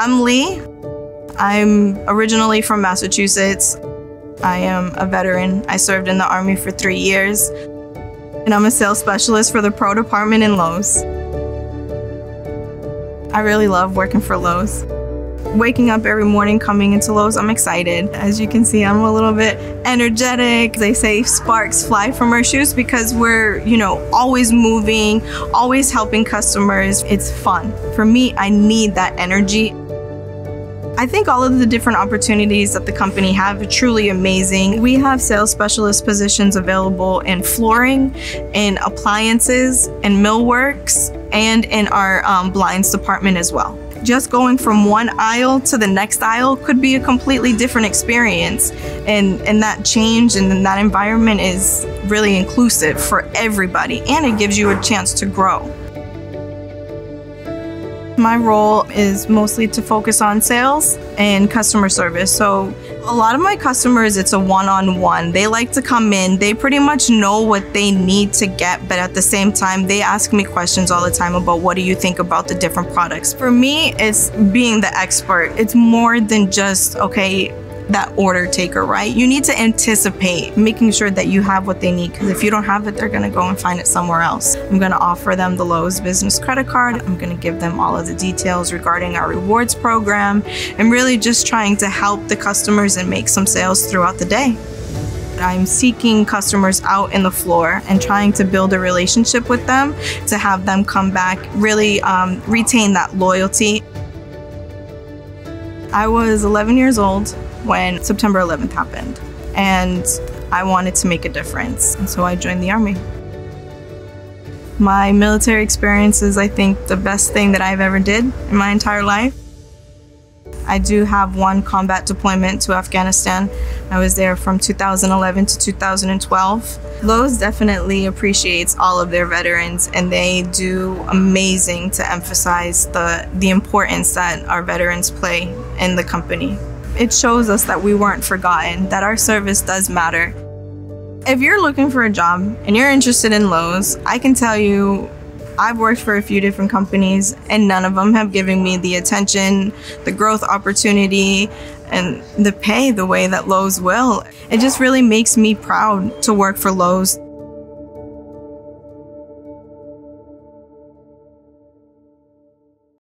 I'm Lee. I'm originally from Massachusetts. I am a veteran. I served in the Army for three years, and I'm a sales specialist for the Pro Department in Lowe's. I really love working for Lowe's. Waking up every morning, coming into Lowe's, I'm excited. As you can see, I'm a little bit energetic. They say sparks fly from our shoes because we're, you know, always moving, always helping customers. It's fun. For me, I need that energy. I think all of the different opportunities that the company have are truly amazing. We have sales specialist positions available in flooring, in appliances, in millworks, and in our um, blinds department as well. Just going from one aisle to the next aisle could be a completely different experience. And, and that change and that environment is really inclusive for everybody and it gives you a chance to grow. My role is mostly to focus on sales and customer service. So a lot of my customers, it's a one-on-one. They like to come in, they pretty much know what they need to get, but at the same time, they ask me questions all the time about what do you think about the different products. For me, it's being the expert. It's more than just, okay, that order taker, right? You need to anticipate making sure that you have what they need because if you don't have it, they're going to go and find it somewhere else. I'm going to offer them the Lowe's business credit card. I'm going to give them all of the details regarding our rewards program and really just trying to help the customers and make some sales throughout the day. I'm seeking customers out in the floor and trying to build a relationship with them to have them come back, really um, retain that loyalty. I was 11 years old when September 11th happened. And I wanted to make a difference. And so I joined the Army. My military experience is, I think, the best thing that I've ever did in my entire life. I do have one combat deployment to Afghanistan. I was there from 2011 to 2012. Lowe's definitely appreciates all of their veterans and they do amazing to emphasize the, the importance that our veterans play in the company. It shows us that we weren't forgotten, that our service does matter. If you're looking for a job and you're interested in Lowe's, I can tell you I've worked for a few different companies and none of them have given me the attention, the growth opportunity, and the pay the way that Lowe's will. It just really makes me proud to work for Lowe's.